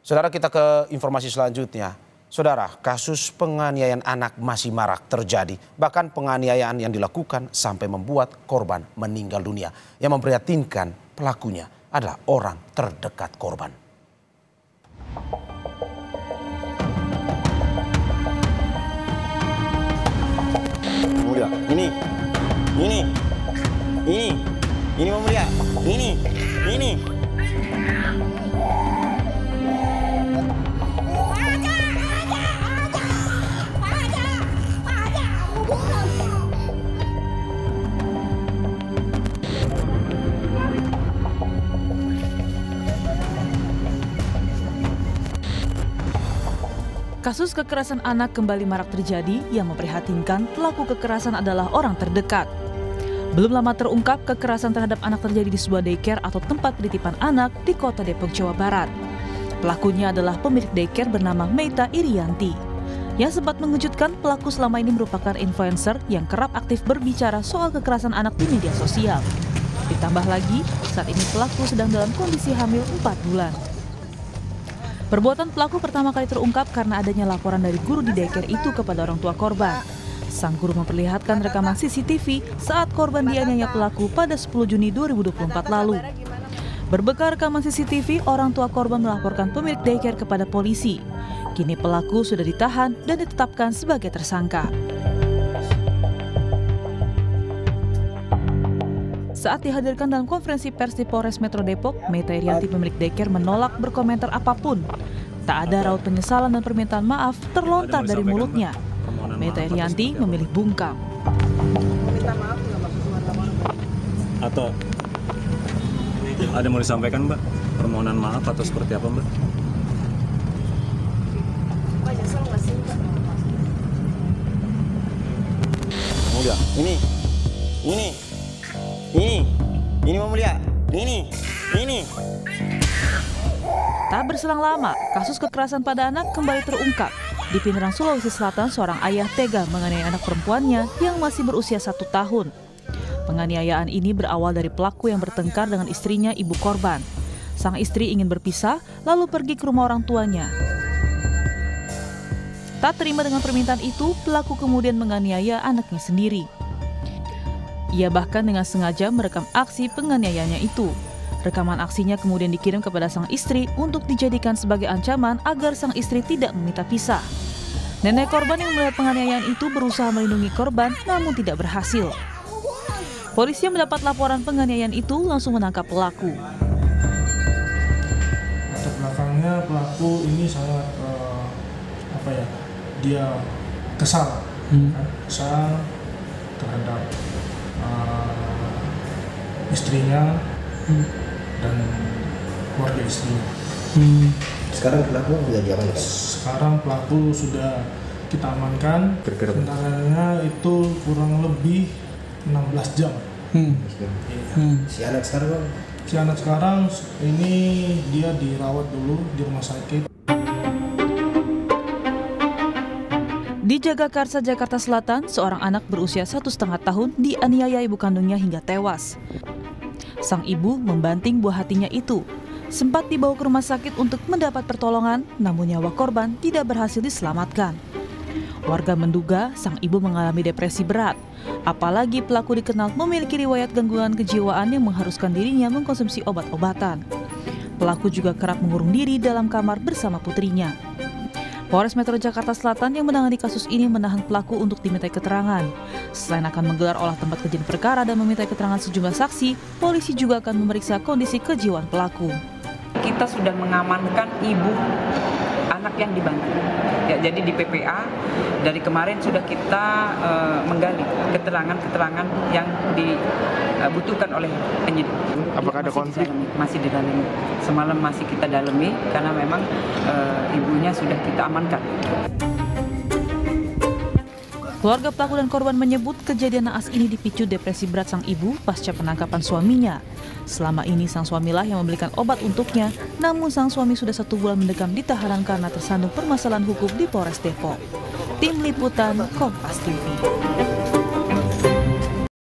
Saudara kita ke informasi selanjutnya. Saudara, kasus penganiayaan anak masih marak terjadi. Bahkan penganiayaan yang dilakukan sampai membuat korban meninggal dunia. Yang memprihatinkan pelakunya adalah orang terdekat korban. Mulia, ini, ini, ini, ini Mulia, ini, ini. Kasus kekerasan anak kembali marak terjadi yang memprihatinkan pelaku kekerasan adalah orang terdekat. Belum lama terungkap kekerasan terhadap anak terjadi di sebuah daycare atau tempat penitipan anak di kota Depok, Jawa Barat. Pelakunya adalah pemilik daycare bernama Meita Irianti. Yang sempat mengejutkan, pelaku selama ini merupakan influencer yang kerap aktif berbicara soal kekerasan anak di media sosial. Ditambah lagi, saat ini pelaku sedang dalam kondisi hamil 4 bulan. Perbuatan pelaku pertama kali terungkap karena adanya laporan dari guru di daycare itu kepada orang tua korban. Sang guru memperlihatkan rekaman CCTV saat korban dianiaya pelaku pada 10 Juni 2024 lalu. Berbekal rekaman CCTV, orang tua korban melaporkan pemilik daycare kepada polisi. Kini pelaku sudah ditahan dan ditetapkan sebagai tersangka. Saat dihadirkan dalam konferensi pers di Polres Metro Depok, Meta Irianti pemilik daycare menolak berkomentar apa pun. Tak ada raut penyesalan dan permintaan maaf terlontar dari mulutnya. Meta Irianti memilih bungkam. Atau ada mau disampaikan Mbak? Permohonan maaf atau seperti apa Mbak? Ini, ini, Tak berselang lama, kasus kekerasan pada anak kembali terungkap. Di Pindrang, Sulawesi Selatan, seorang ayah tega menganiaya anak perempuannya yang masih berusia satu tahun. Penganiayaan ini berawal dari pelaku yang bertengkar dengan istrinya ibu korban. Sang istri ingin berpisah, lalu pergi ke rumah orang tuanya. Tak terima dengan permintaan itu, pelaku kemudian menganiaya anaknya sendiri. Ia bahkan dengan sengaja merekam aksi penganiayaannya itu. Rekaman aksinya kemudian dikirim kepada sang istri untuk dijadikan sebagai ancaman agar sang istri tidak meminta pisah. Nenek korban yang melihat penganiayaan itu berusaha melindungi korban namun tidak berhasil. Polisi yang mendapat laporan penganiayaan itu langsung menangkap pelaku. latar belakangnya pelaku ini sangat eh, apa ya dia kesal kan? kesal terhadap eh, istrinya dan keluarga istrinya Sekarang pelaku sudah diamankan. sekarang pelaku sudah kita amankan? Sebenarnya itu kurang lebih 16 jam. Iya. Si anak sekarang Bang, si anak sekarang ini dia dirawat dulu di rumah sakit. Di Jagakarsa, Jakarta Selatan, seorang anak berusia satu setengah tahun dianiaya ibu kandungnya hingga tewas. Sang ibu membanting buah hatinya itu. Sempat dibawa ke rumah sakit untuk mendapat pertolongan, namun nyawa korban tidak berhasil diselamatkan. Warga menduga sang ibu mengalami depresi berat. Apalagi pelaku dikenal memiliki riwayat gangguan kejiwaan yang mengharuskan dirinya mengkonsumsi obat-obatan. Pelaku juga kerap mengurung diri dalam kamar bersama putrinya. Polres Metro Jakarta Selatan yang menangani kasus ini menahan pelaku untuk dimintai keterangan. Selain akan menggelar olah tempat kejadian perkara dan memintai keterangan sejumlah saksi, polisi juga akan memeriksa kondisi kejiwaan pelaku. kita sudah mengamankan ibu anak yang dibantu. Ya, jadi di PPA dari kemarin sudah kita eh, menggali keterangan-keterangan yang dibutuhkan oleh penyidik. Apakah ada Masih konflik? didalami, masih didalami. Semalam masih kita dalami karena memang eh, ibunya sudah kita amankan. Keluarga pelaku dan korban menyebut kejadian naas ini dipicu depresi berat sang ibu pasca penangkapan suaminya. Selama ini sang suamilah yang membelikan obat untuknya, namun sang suami sudah satu bulan mendekam di tahanan karena tersandung permasalahan hukum di Polres Depok. Tim Liputan Kompas TV.